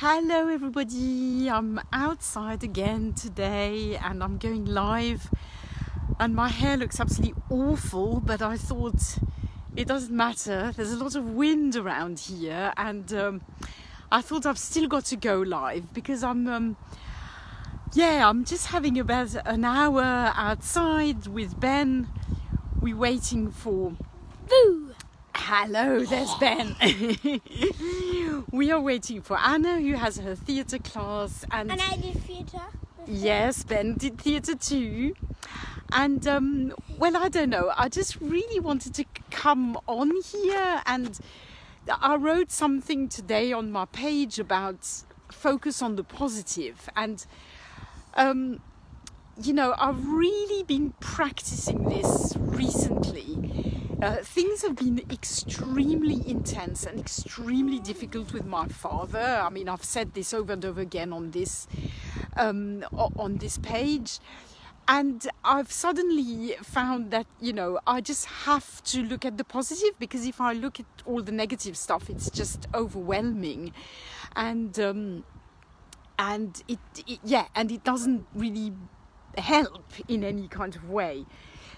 Hello, everybody. I'm outside again today and I'm going live. And my hair looks absolutely awful, but I thought it doesn't matter. There's a lot of wind around here, and um, I thought I've still got to go live because I'm, um, yeah, I'm just having about an hour outside with Ben. We're waiting for. Boo! Hello, there's Ben. we are waiting for Anna, who has her theatre class, and, And I did theatre. yes, Ben did theatre too. And um, well, I don't know. I just really wanted to come on here, and I wrote something today on my page about focus on the positive. positive, and um, you know, I've really been practicing this recently. Uh, things have been extremely intense and extremely difficult with my father. I mean, I've said this over and over again on this um, on this page, and I've suddenly found that you know I just have to look at the positive because if I look at all the negative stuff, it's just overwhelming, and um, and it, it yeah, and it doesn't really help in any kind of way.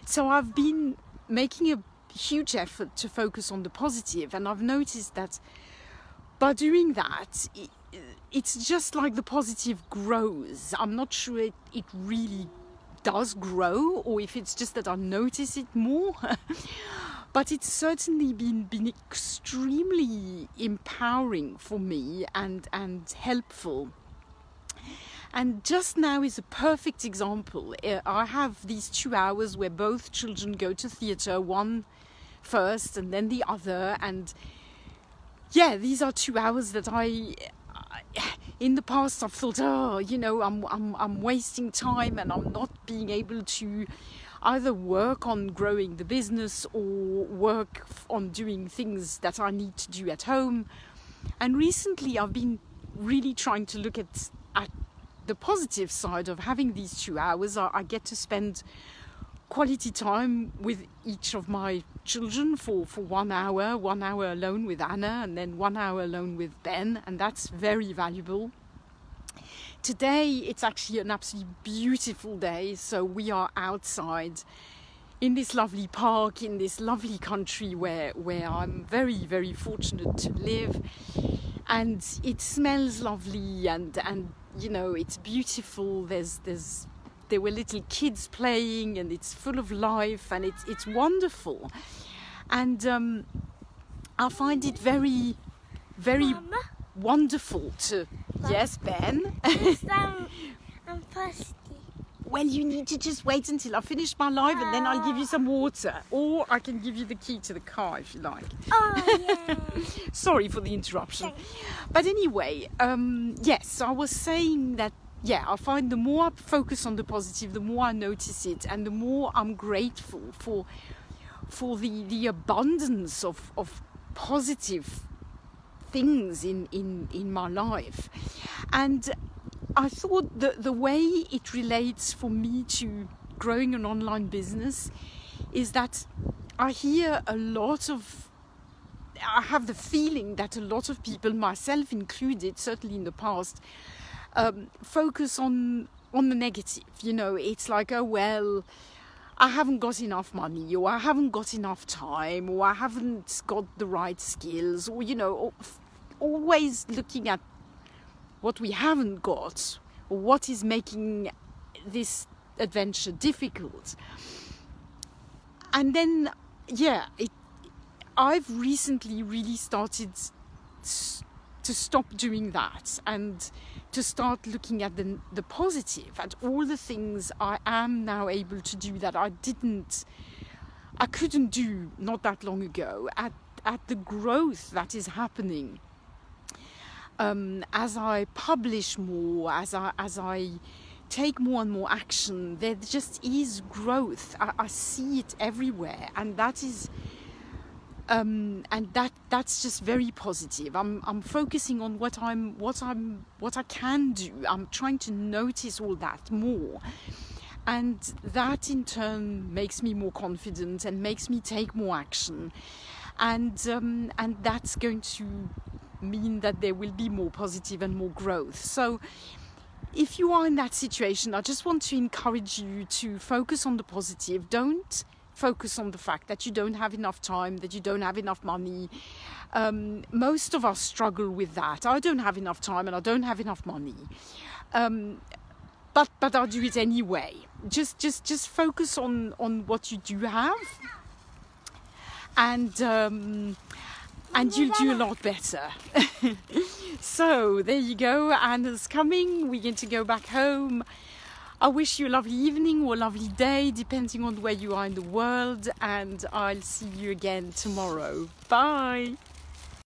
So I've been making a huge effort to focus on the positive, and I've noticed that by doing that, it, it's just like the positive grows. I'm not sure it, it really does grow, or if it's just that I notice it more. but it's certainly been been extremely empowering for me and and helpful. And just now is a perfect example. Uh, I have these two hours where both children go to theatre, one first and then the other. And yeah, these are two hours that I, in the past, I've thought, oh, you know, I'm, I'm, I'm wasting time and I'm not being able to either work on growing the business or work on doing things that I need to do at home. And recently, I've been really trying to look at, at the positive side of having these two hours. I, I get to spend quality time with each of my children for, for one hour, one hour alone with Anna, and then one hour alone with Ben, and that's very valuable. Today it's actually an absolutely beautiful day, so we are outside in this lovely park in this lovely country where where I'm very very fortunate to live and it smells lovely and and you know it's beautiful. There's there's there were little kids playing and it's full of life and it's it's wonderful. And um, I find it very very Mama, wonderful to yes Ben? I'm, I'm thirsty. Well you need to just wait until I finish my live and then I'll give you some water. Or I can give you the key to the car if you like. Oh, yeah. sorry for the interruption. But anyway um, yes i was saying that yeah i find the more i focus on the positive the more i notice it and the more i'm grateful for for the the abundance of of positive things in in in my life. And i thought the the way it relates for me to growing an online business is that i hear a lot of I have the feeling that a lot of people, myself included, certainly in the past, um, focus on on the negative. You know, it's like, oh well, I haven't got enough money, or I haven't got enough time, or I haven't got the right skills, or you know, always looking at what we haven't got, what is making this adventure difficult. And then, yeah, it I've recently really started to stop doing that and to start looking at the, the positive, at all the things I am now able to do that I didn't, I couldn't do not that long ago, at, at the growth that is happening. Um, as I publish more, as I, as I take more and more action, there just is growth. I, I see it everywhere, and that is um, and that that's just very positive. I'm I'm focusing on what I'm what I'm what I can do. I'm trying to notice all that more, and that in turn makes me more confident and makes me take more action, and um, and that's going to mean that there will be more positive and more growth. So, if you are in that situation, I just want to encourage you to focus on the positive. Don't focus on the fact that you don't have enough time, that you don't have enough money. Um, most of us struggle with that. I don't have enough time and I don't have enough money. Um, but but I'll do it anyway. Just just just focus on on what you do have, and um, and you'll do a lot better. so there you go. Anna's coming. We're going to go back home. I wish you a lovely evening or a lovely day, depending on where you are in the world, and I'll see you again tomorrow. Bye.